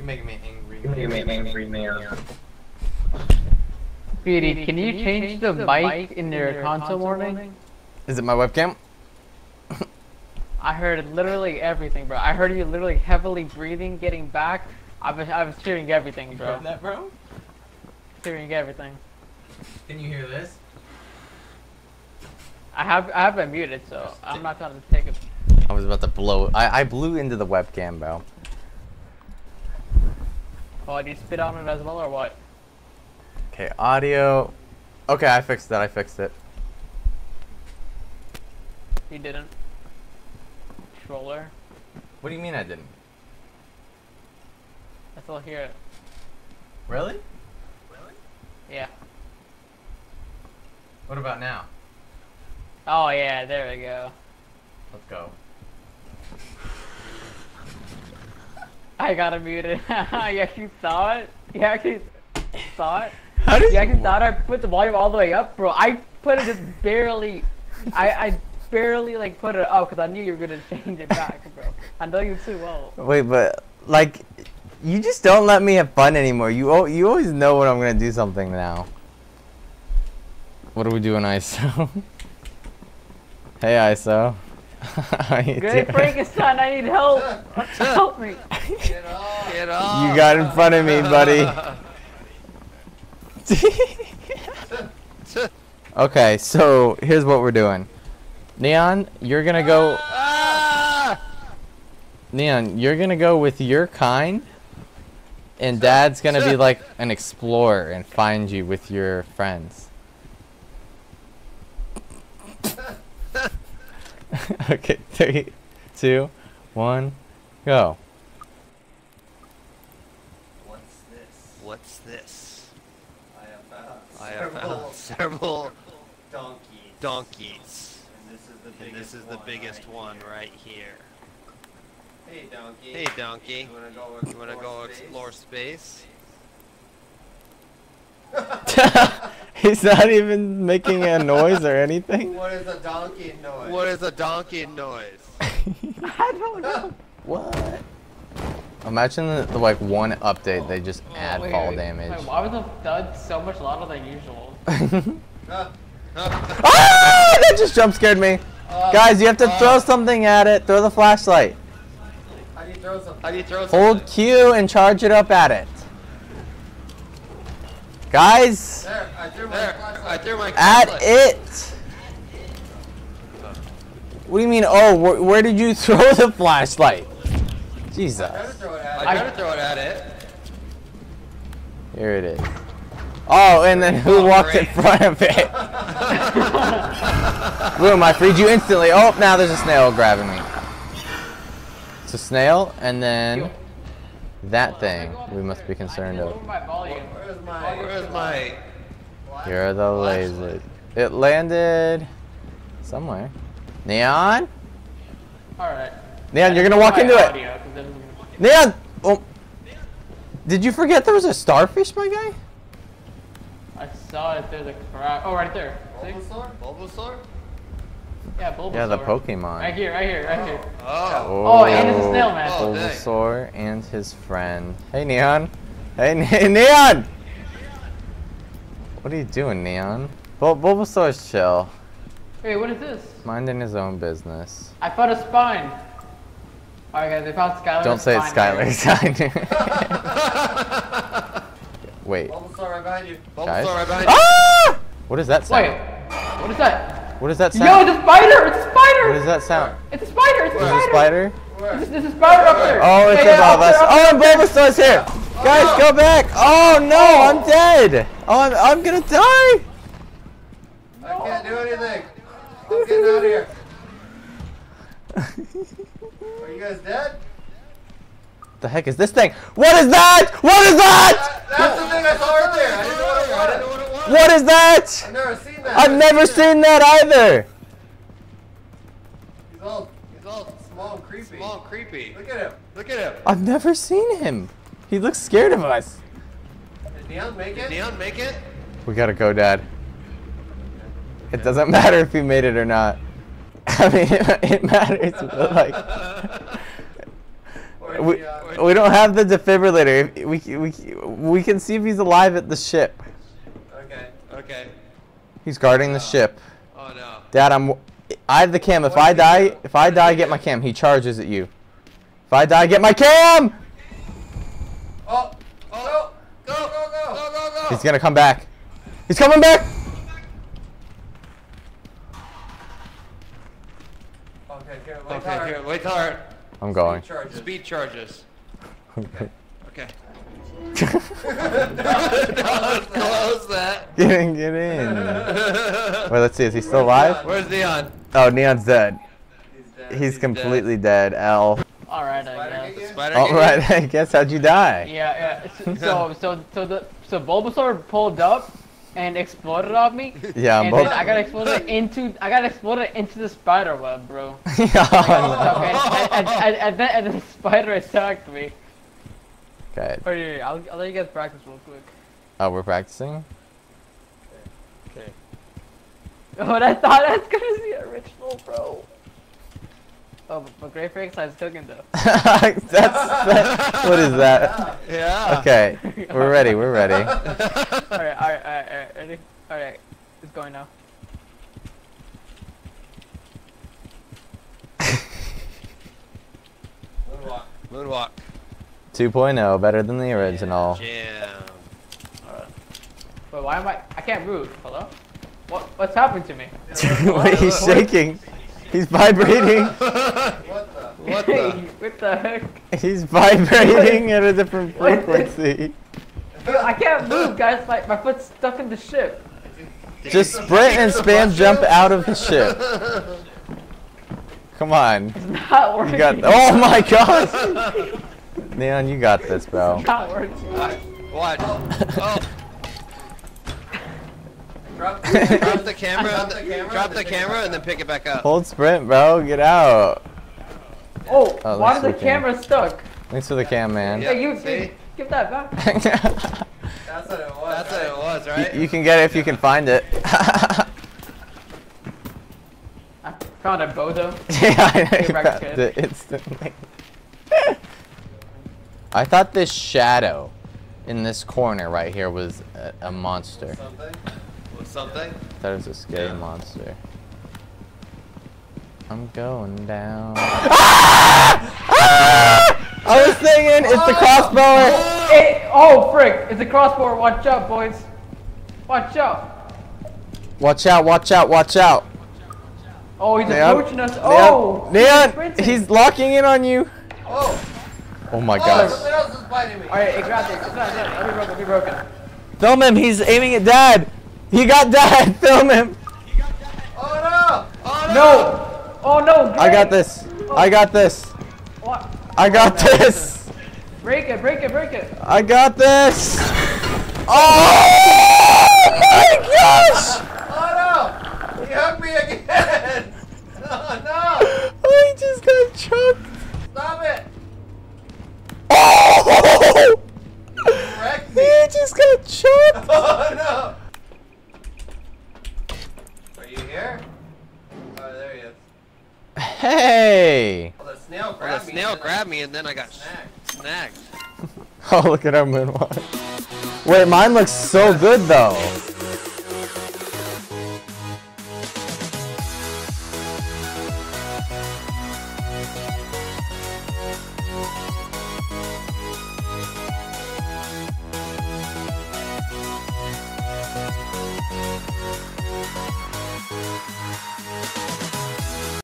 You're making me angry. You're making me angry, man. Beauty, can you change the mic in your console morning? Is it my webcam? I heard literally everything, bro. I heard you literally heavily breathing, getting back. I was, I was hearing everything, bro. Heard that, bro? Hearing everything. Can you hear this? I have, I have it muted, so I'm not trying to take it. I was about to blow. I, I blew into the webcam, bro. Oh, do you spit on it as well, or what? Okay, audio. Okay, I fixed that. I fixed it. You didn't. Troller. What do you mean I didn't? I still hear it. Really? Really? Yeah. What about now? Oh yeah, there we go. Let's go. I got it muted. you actually saw it? You actually saw it? How did You actually thought I put the volume all the way up, bro? I put it just barely. I I barely like put it up because I knew you were gonna change it back, bro. I know you too well. Wait, but like, you just don't let me have fun anymore. You al- you always know when I'm gonna do something now. What are we doing, ISO? hey, ISO. How you Frankenstein, I need help. help me. Get off. Get off. You got in front of me, buddy. okay, so here's what we're doing. Neon, you're gonna go. Ah! Neon, you're gonna go with your kind, and Dad's gonna be like an explorer and find you with your friends. okay, three, two, one, go. What's this? What's this? I have found I have several found several donkeys. donkeys. And this is the biggest And this is the one biggest right one here. right here. Hey, donkey. Hey, donkey. You wanna go You wanna explore go space? explore space? He's not even making a noise or anything. What is a donkey noise? What is a donkey noise? I don't know. What? Imagine the, the like one update they just add Wait, fall wait, damage. Wait, why was the thud so much louder than usual? Ah! That just jump scared me. uh, Guys, you have to throw something at it. Throw the flashlight. How do you throw something? How do you throw Hold? Q and charge it up at it. Guys, There, I threw my There, I threw my flashlight. at it. What do you mean? Oh, wh- where did you throw the flashlight? I Jesus. tried to throw it at I it. tried to throw it at it. Here it is. Oh, and then who Oh, walked in front of it? Boom, I freed you instantly. Oh, now there's a snail grabbing me. It's a snail, and then that thing we must be concerned I of. lower my volume. Where's my? Where's my... Here are the lasers. It landed somewhere. Neon? Alright. Neon, you're gonna walk into it. Neon! Oh. Did you forget there was a starfish, my guy? I saw it. There's a crab. Oh, right there. See? Bulbasaur? Bulbasaur? Yeah, Bulbasaur. Yeah, the Pokemon. Right here, right here, right here. Oh. Oh, and it's a snail, man. Oh, dang. Bulbasaur and his friend. Hey, Neon. Hey, Ne- Neon! What are you doing, Neon? Bul Bulbasaur's chill. Wait, what is this? Minding his own business. I found a spine. Alright, guys, I found Skylar's Don't say it's spine here. Wait. Bulbasaur right behind you. Guys? Bulbasaur right behind you. Ah! What is that sound? Wait, what is that? What is that Yo, it's a spider! It's a spider! What is that sound? It's a spider! It's a Is it spider! a spider? There's, there's a spider up there! Oh, it's Yeah, yeah, above us. there, Oh, and Bulbasaur's here! Guys, go back! Oh no, I'm dead! Oh, I'm, I'm gonna die! I can't do anything. I'm getting out of here. Are you guys dead? The heck is this thing? What is that? What is that? That's the thing I saw right there. I didn't know what it I didn't know was. what it was. What is that? I've never seen that. I've never seen that either. He's all He's all small and creepy. small and creepy. Look at him. Look at him. I've never seen him. He looks scared of us. Did Neon make it? Neon, make it? We gotta go, Dad. It doesn't matter if he made it or not. I mean, it, matters, but like, We, uh, we don't have the defibrillator. We, we, we can see if he's alive at the ship. Okay. Okay. He's guarding the oh. ship. Oh no. Dad, I'm. I have the cam. If What I die, if I die, get my cam. He charges at you. If I die, get my cam. Oh. Oh. Go. Go. Go. Go. Go. Go. He's gonna come back. He's coming back. Wait. Okay, hard. here, wait till our I'm going. Charges. speed charges. Okay. Close Close that. get in, get in. Wait, let's see. Is he still alive? Where's Neon? Oh, Neon's dead. He's dead. He's completely dead. L. Alright, I guess. you? Spider All get you? right. I guess how'd you die? Yeah, yeah. So, so, so the so Bulbasaur pulled up and exploded on me. Yeah, I'm and both. then I got exploded into I got exploded into the spider web, bro. Yeah. Okay, and, and, and, and then and then the spider attacked me. okay. Oh yeah, yeah, I'll, I'll let you guys practice real quick. Oh, we're practicing. Okay. Oh, I thought that's gonna be original, bro. Oh, but, but Great Fake Size cooking though. That's that, what is that? Yeah. Okay, we're ready. We're ready. alright, alright, alright, alright, ready? Alright, it's going now. Moonwalk. Moonwalk. 2.0, better than the original. Jam. But why am I? I can't move. Hello? What? What's happened to me? Wait, he's shaking. He's vibrating. What the? What the? what the heck? He's vibrating at a different frequency. I can't move, guys. My my foot's stuck in the ship. Just sprint and spam jump out of the ship. Come on. It's not working. You got. Oh my god! Neon, you got this, bro. It's not working. Watch. Oh, Drop. drop the camera. Drop and the then- camera Drop and the then pick it camera back and then up. pick it back up. Hold sprint, bro. Get out. Oh, Oh, why that's is the the camera stuck? Thanks for the cam, man. Yeah, Hey, you, see? give that back. That's what it was. That's what it was, you, right? you can get it if you can find it. I found a bozo. yeah, I know you found to it instantly. I thought this shadow in this corner right here was a, a monster. Something. With something. That was a scary Yeah. monster. I'm going down. Ah! Ah! I was singing, it's the oh! crossbow. Hey, oh, frick! It's a crossbow. Watch out, boys. Watch out. Watch out, watch out, watch out. Oh, he's Neon, approaching us. Oh, Neon, sprinting. he's locking in on you. Oh. Oh my Oh, gosh. something else is biting me. All right, it grabbed it. It's not, it's not. Let me broken. Let me broken. Film him, he's aiming at dad. He got dad, film him. Oh no. Oh no. No. Oh no. I got Drake. this. I got this. What? I got Oh, no. this. Break it. Break it. Break it. I got this. Oh my gosh! Oh no. He hugged me again. Oh no. I just got choked. Stop it. Oh! Wrecked me. He just got choked. Oh no. Are you here? Oh, there he is. Hey! Oh, the snail Or grabbed the me. snail and then I grabbed me and then I got snagged. Snagged. Oh, look at our moonwalk. Wait, mine looks so good though.